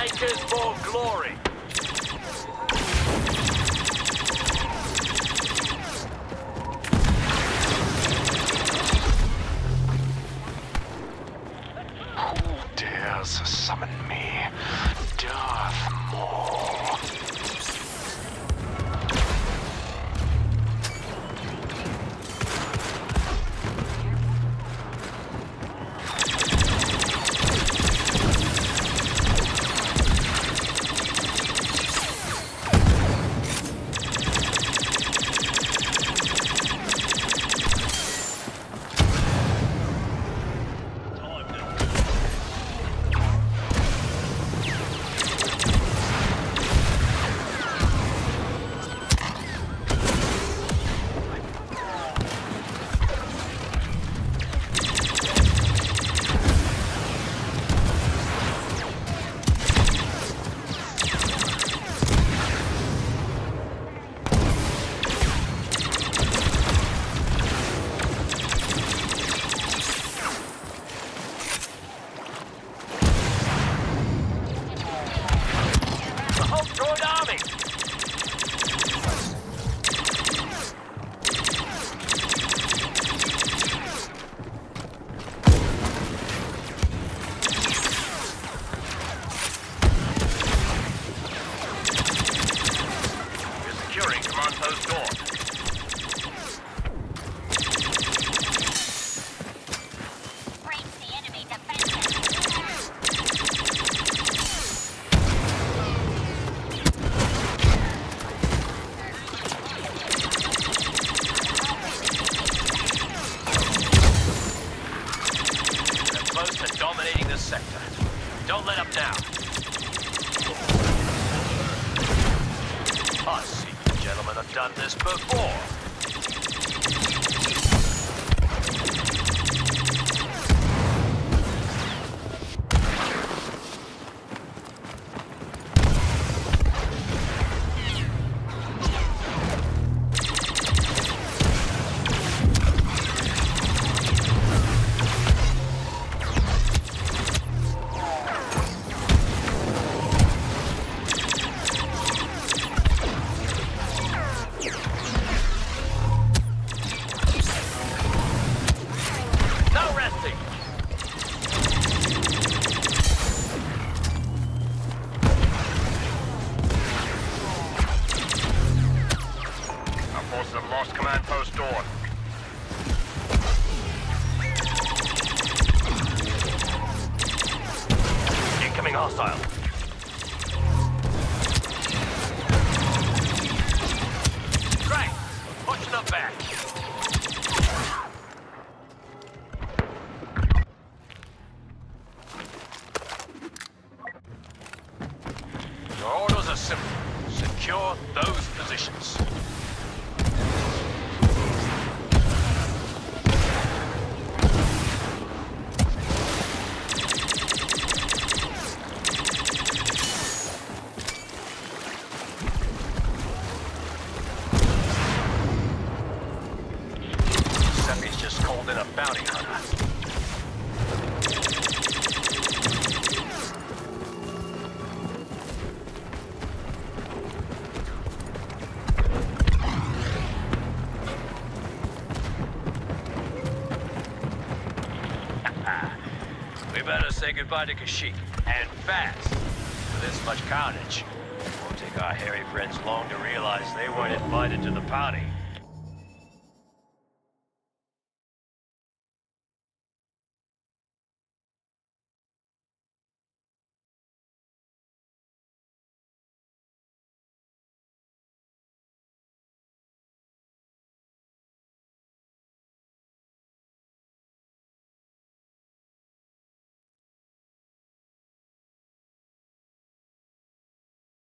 Seekers for glory. Who dares summon me? Close to dominating this sector. Don't let up now. I see you gentlemen have done this before. Hostile. Great. Pushing them back. Your orders are simple. Secure those positions. A bounty hunter. We better say goodbye to Kashyyyk, and fast. With this much carnage, it won't take our hairy friends long to realize they weren't invited to the party.